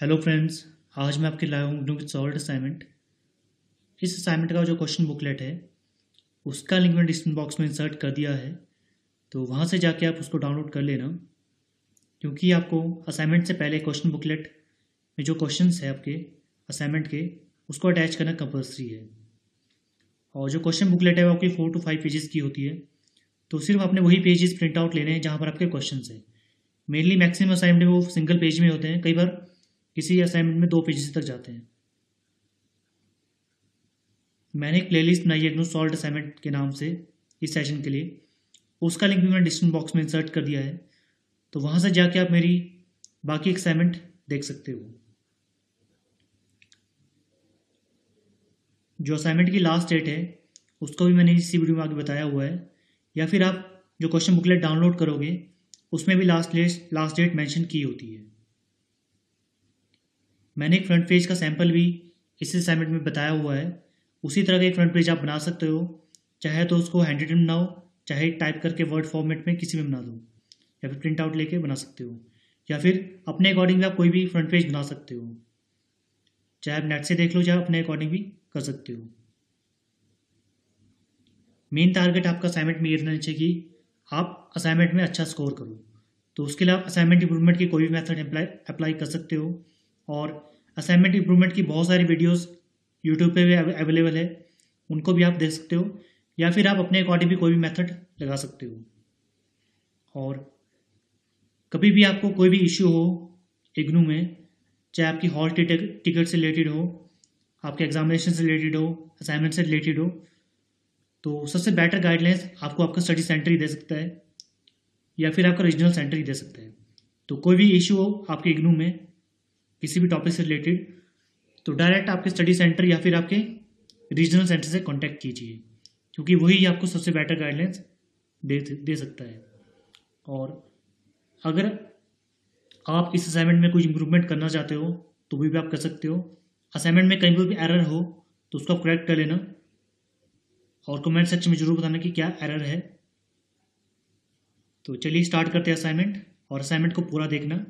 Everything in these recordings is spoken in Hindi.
हेलो फ्रेंड्स आज मैं आपके लाया हूँ विद सॉल्ट असाइनमेंट इस असाइनमेंट का जो क्वेश्चन बुकलेट है, उसका लिंक मैंने डिस्क्रिप्शन बॉक्स में इंसर्ट कर दिया है। तो वहाँ से जाके आप उसको डाउनलोड कर लेना, क्योंकि आपको असाइनमेंट से पहले क्वेश्चन बुकलेट में जो क्वेश्चन है आपके असाइनमेंट के, उसको अटैच करना कंपल्सरी है। और जो क्वेश्चन बुकलेट है वो आपकी फोर टू फाइव पेजेस की होती है। तो सिर्फ़ आपने वही पेजेस प्रिंट आउट लेने हैं जहाँ पर आपके क्वेश्चन है। मेनली मैक्सिमम असाइनमेंट वो सिंगल पेज में होते हैं। कई बार किसी असाइनमेंट में दो पेजेस तक जाते हैं। मैंने एक प्लेलिस्ट बनाई है सॉल्ट असाइनमेंट के नाम से, इस सेशन के लिए, उसका लिंक भी मैंने डिस्क्रिप्शन बॉक्स में इंसर्ट कर दिया है। तो वहाँ से जाके आप मेरी बाकी असाइनमेंट देख सकते हो। जो असाइनमेंट की लास्ट डेट है, उसको भी मैंने इसी वीडियो में आगे बताया हुआ है। या फिर आप जो क्वेश्चन बुकलेट डाउनलोड करोगे, उसमें भी लास्ट लास्ट डेट मेंशन की होती है। मैंने एक फ्रंट पेज का सैंपल भी इस असाइनमेंट में बताया हुआ है। उसी तरह का एक फ्रंट पेज आप बना सकते हो। चाहे तो उसको हैंड रिटन बनाओ चाहे टाइप करके वर्ड फॉर्मेट में किसी में बना दो या फिर प्रिंट आउट लेके बना सकते हो, या फिर अपने अकॉर्डिंग आप कोई भी फ्रंट पेज बना सकते हो। चाहे आप नेट से देख लो, चाहे अपने अकॉर्डिंग भी कर सकते हो। मेन टारगेट आपका असाइनमेंट में ये रहना चाहिए कि आप असाइनमेंट में अच्छा स्कोर करो। तो उसके लिए आप असाइनमेंट इंप्रूवमेंट की कोई भी मेथड अप्लाई कर सकते हो। और असाइनमेंट इम्प्रूवमेंट की बहुत सारी वीडियोस यूट्यूब पे भी अवेलेबल है। उनको भी आप देख सकते हो, या फिर आप अपने अकॉर्डिंग भी कोई भी मेथड लगा सकते हो। और कभी भी आपको कोई भी इश्यू हो इग्नू में, चाहे आपकी हॉल टिकट से रिलेटेड हो, आपके एग्जामिनेशन से रिलेटेड हो असाइनमेंट से रिलेटेड हो तो सबसे बेटर गाइडलाइंस आपको आपका स्टडी सेंटर ही दे सकता है, या फिर आपका रीजनल सेंटर ही दे सकता है। तो कोई भी इशू हो आपके इग्नू में किसी भी टॉपिक से रिलेटेड तो डायरेक्ट आपके स्टडी सेंटर या फिर आपके रीजनल सेंटर से कांटेक्ट कीजिए क्योंकि वही आपको सबसे बेटर गाइडलाइंस दे दे सकता है। और अगर आप इस असाइनमेंट में कुछ इम्प्रूवमेंट करना चाहते हो तो भी, भी आप कर सकते हो। असाइनमेंट में कहीं पर भी एरर हो तो उसको आप करेक्ट कर लेना। और कमेंट सेक्शन में ज़रूर बताना कि क्या एरर है। तो चलिए स्टार्ट करते हैं असाइनमेंट और असाइनमेंट को पूरा देखना।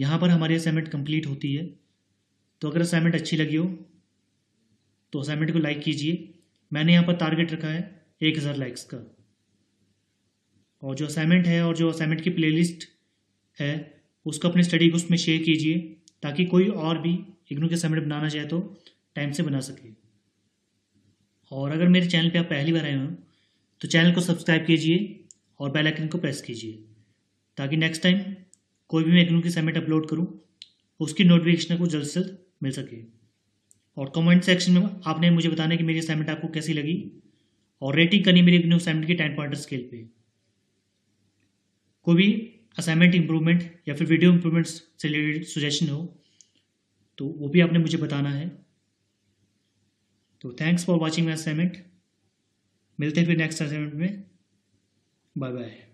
यहाँ पर हमारी असाइनमेंट कंप्लीट होती है। तो अगर असाइनमेंट अच्छी लगी हो तो असाइनमेंट को लाइक कीजिए। मैंने यहाँ पर टारगेट रखा है एक हज़ार लाइक्स का। और जो असाइनमेंट है और जो असाइनमेंट की प्लेलिस्ट है, उसको अपने स्टडी ग्रुप्स में शेयर कीजिए, ताकि कोई और भी इग्नू के असाइनमेंट बनाना चाहे तो टाइम से बना सके। और अगर मेरे चैनल पे आप पहली बार आए हो तो चैनल को सब्सक्राइब कीजिए और बेल आइकन को प्रेस कीजिए, ताकि नेक्स्ट टाइम कोई भी मैं इग्नू असाइनमेंट अपलोड करूँ उसकी नोटिफिकेशन आपको जल्द से जल्द मिल सके। और कमेंट सेक्शन में आपने मुझे बताना कि मेरी असाइनमेंट आपको कैसी लगी, और रेटिंग करनी मेरी इग्नू असाइनमेंट की टेन पॉइंटर स्केल पे। कोई भी असाइनमेंट इंप्रूवमेंट या फिर वीडियो इंप्रूवमेंट्स से रिलेटेड सुजेशन हो तो वो भी आपने मुझे बताना है। तो thanks for watching my assignment मिलते हैं फिर नेक्स्ट असाइनमेंट में। Bye bye